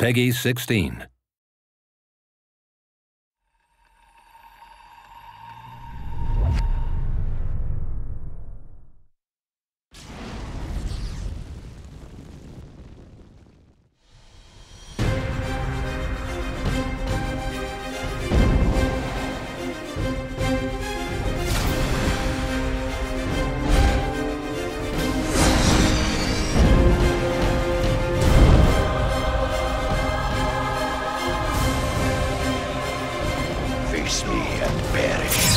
Peggy 16. face me and perish.